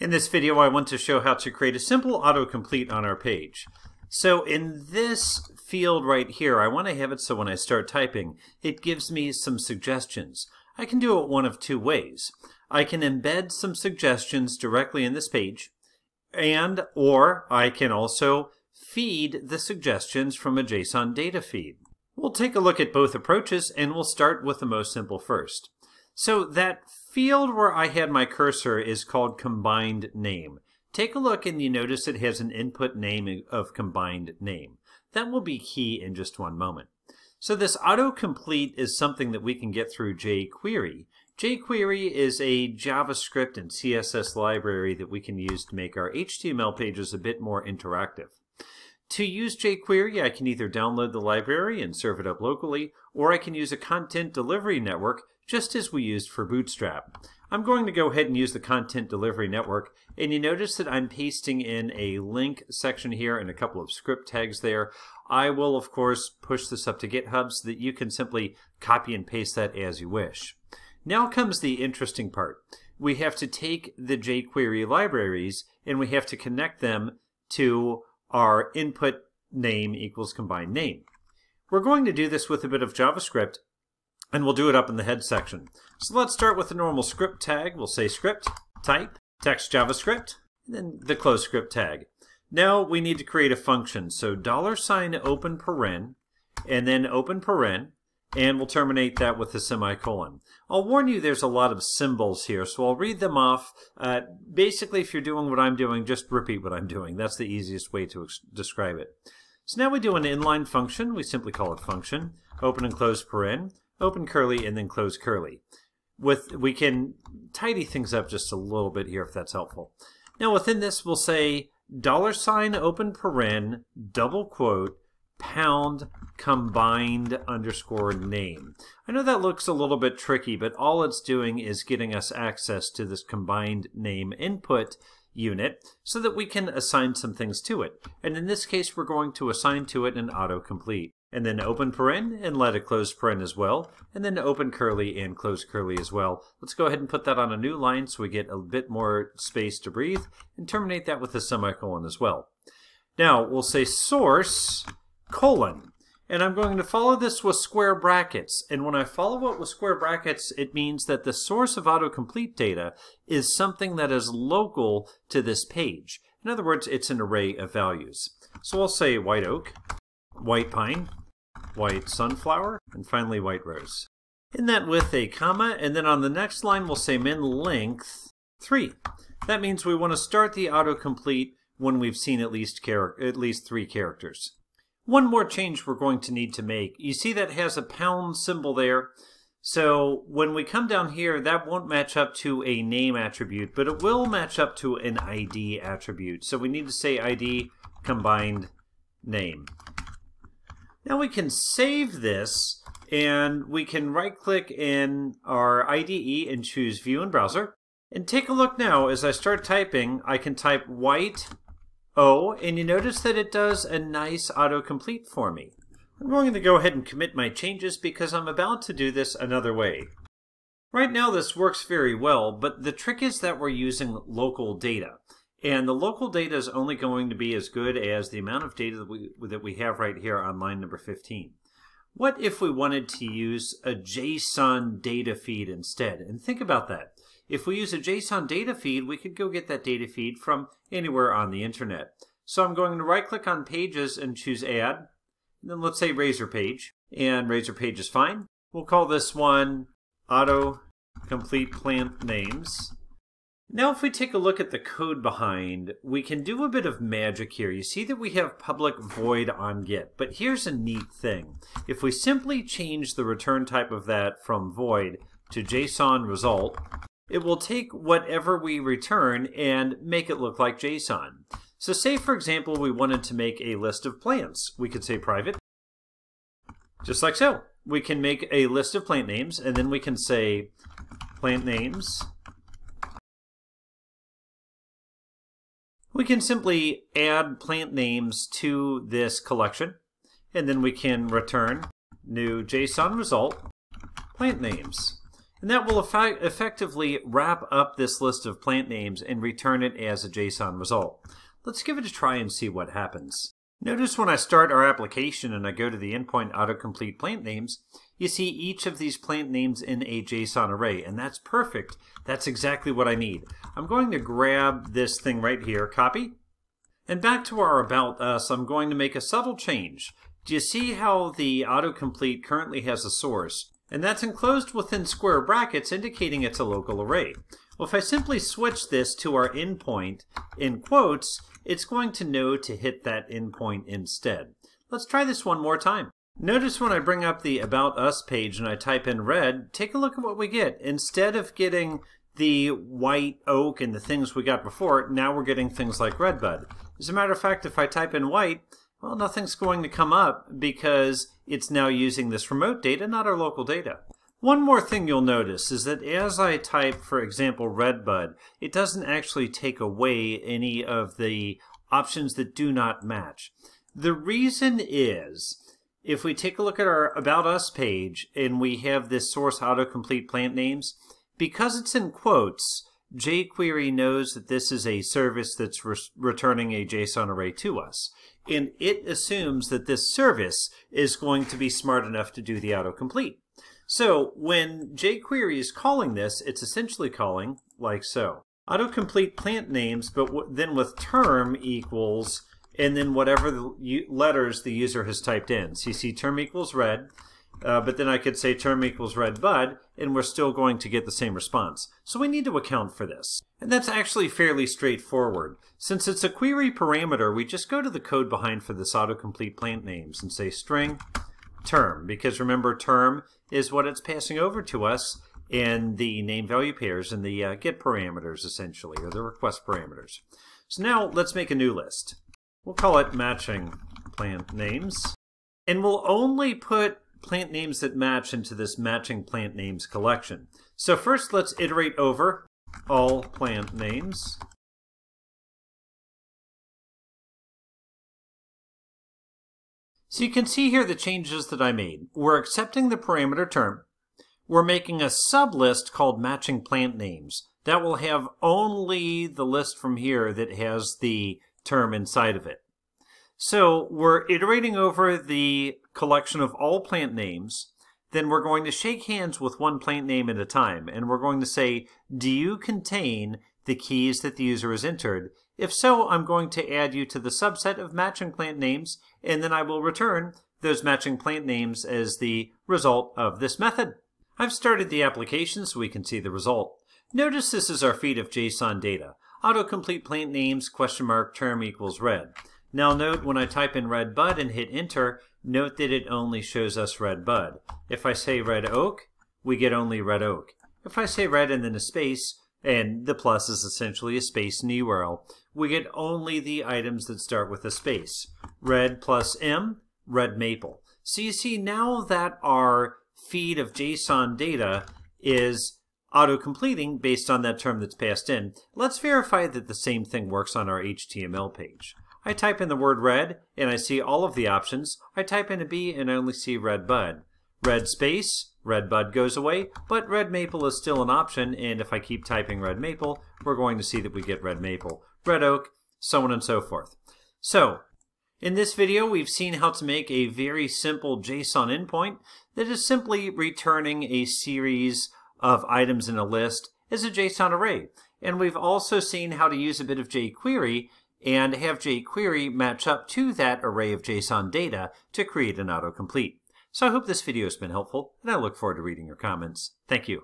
In this video, I want to show how to create a simple autocomplete on our page. So in this field right here, I want to have it so when I start typing, it gives me some suggestions. I can do it one of two ways. I can embed some suggestions directly in this page, and or I can also feed the suggestions from a JSON data feed. We'll take a look at both approaches, and we'll start with the most simple first. So that field where I had my cursor is called combined name. Take a look and you notice it has an input name of combined name. That will be key in just one moment. So this autocomplete is something that we can get through jQuery. jQuery is a JavaScript and CSS library that we can use to make our HTML pages a bit more interactive. To use jQuery, I can either download the library and serve it up locally, or I can use a content delivery network just as we used for Bootstrap. I'm going to go ahead and use the Content Delivery Network, and you notice that I'm pasting in a link section here and a couple of script tags there. I will, of course, push this up to GitHub so that you can simply copy and paste that as you wish. Now comes the interesting part. We have to take the jQuery libraries and we have to connect them to our input name equals combined name. We're going to do this with a bit of JavaScript and we'll do it up in the head section. So let's start with the normal script tag. We'll say script, type, text JavaScript, and then the close script tag. Now we need to create a function. So dollar sign open paren, and then open paren, and we'll terminate that with a semicolon. I'll warn you there's a lot of symbols here, so I'll read them off. Uh, basically, if you're doing what I'm doing, just repeat what I'm doing. That's the easiest way to describe it. So now we do an inline function. We simply call it function. Open and close paren open curly, and then close curly. With We can tidy things up just a little bit here if that's helpful. Now within this we'll say dollar sign open paren double quote pound combined underscore name. I know that looks a little bit tricky, but all it's doing is getting us access to this combined name input unit so that we can assign some things to it. And in this case, we're going to assign to it an autocomplete and then open paren and let it close paren as well, and then open curly and close curly as well. Let's go ahead and put that on a new line so we get a bit more space to breathe, and terminate that with a semicolon as well. Now, we'll say source colon, and I'm going to follow this with square brackets. And when I follow it with square brackets, it means that the source of autocomplete data is something that is local to this page. In other words, it's an array of values. So I'll say white oak, white pine, white sunflower, and finally white rose. In that with a comma, and then on the next line we'll say min length 3. That means we want to start the autocomplete when we've seen at least, at least three characters. One more change we're going to need to make. You see that has a pound symbol there. So when we come down here, that won't match up to a name attribute, but it will match up to an ID attribute. So we need to say ID combined name. Now we can save this and we can right click in our IDE and choose view in browser. And take a look now as I start typing, I can type white O and you notice that it does a nice autocomplete for me. I'm going to go ahead and commit my changes because I'm about to do this another way. Right now this works very well, but the trick is that we're using local data. And the local data is only going to be as good as the amount of data that we, that we have right here on line number 15. What if we wanted to use a JSON data feed instead? And think about that. If we use a JSON data feed, we could go get that data feed from anywhere on the internet. So I'm going to right click on pages and choose add. And then let's say razor page. And razor page is fine. We'll call this one auto complete plant names. Now if we take a look at the code behind, we can do a bit of magic here. You see that we have public void on get, but here's a neat thing. If we simply change the return type of that from void to JSON result, it will take whatever we return and make it look like JSON. So say for example we wanted to make a list of plants. We could say private, just like so. We can make a list of plant names and then we can say plant names We can simply add plant names to this collection, and then we can return new JSON result, plant names. And that will effect effectively wrap up this list of plant names and return it as a JSON result. Let's give it a try and see what happens. Notice when I start our application and I go to the endpoint autocomplete plant names, you see each of these plant names in a JSON array, and that's perfect. That's exactly what I need. I'm going to grab this thing right here, copy, and back to our About Us, I'm going to make a subtle change. Do you see how the autocomplete currently has a source? And that's enclosed within square brackets indicating it's a local array. Well, if I simply switch this to our endpoint in quotes, it's going to know to hit that endpoint instead. Let's try this one more time. Notice when I bring up the About Us page and I type in red, take a look at what we get. Instead of getting the white oak and the things we got before, now we're getting things like redbud. As a matter of fact, if I type in white, well, nothing's going to come up because it's now using this remote data, not our local data. One more thing you'll notice is that as I type, for example, Redbud, it doesn't actually take away any of the options that do not match. The reason is, if we take a look at our About Us page and we have this source autocomplete plant names, because it's in quotes, jQuery knows that this is a service that's re returning a JSON array to us. And it assumes that this service is going to be smart enough to do the autocomplete. So when jQuery is calling this, it's essentially calling like so. Autocomplete plant names, but then with term equals, and then whatever the letters the user has typed in. So you see term equals red, uh, but then I could say term equals red bud, and we're still going to get the same response. So we need to account for this. And that's actually fairly straightforward. Since it's a query parameter, we just go to the code behind for this autocomplete plant names and say string term, because remember term is what it's passing over to us in the name value pairs and the uh, get parameters essentially, or the request parameters. So now let's make a new list. We'll call it matching plant names. And we'll only put plant names that match into this matching plant names collection. So first let's iterate over all plant names. So you can see here the changes that I made. We're accepting the parameter term. We're making a sublist called matching plant names. That will have only the list from here that has the term inside of it. So we're iterating over the collection of all plant names. Then we're going to shake hands with one plant name at a time. And we're going to say, do you contain the keys that the user has entered? If so, I'm going to add you to the subset of matching plant names, and then I will return those matching plant names as the result of this method. I've started the application so we can see the result. Notice this is our feed of JSON data. Autocomplete plant names question mark term equals red. Now note when I type in red bud and hit enter, note that it only shows us red bud. If I say red oak, we get only red oak. If I say red and then a space, and the plus is essentially a space in the URL, we get only the items that start with a space. Red plus M, red maple. So you see now that our feed of JSON data is auto-completing based on that term that's passed in, let's verify that the same thing works on our HTML page. I type in the word red and I see all of the options. I type in a B and I only see red bud. Red space, red bud goes away, but red maple is still an option, and if I keep typing red maple, we're going to see that we get red maple, red oak, so on and so forth. So, in this video, we've seen how to make a very simple JSON endpoint that is simply returning a series of items in a list as a JSON array. And we've also seen how to use a bit of jQuery and have jQuery match up to that array of JSON data to create an autocomplete. So I hope this video has been helpful, and I look forward to reading your comments. Thank you.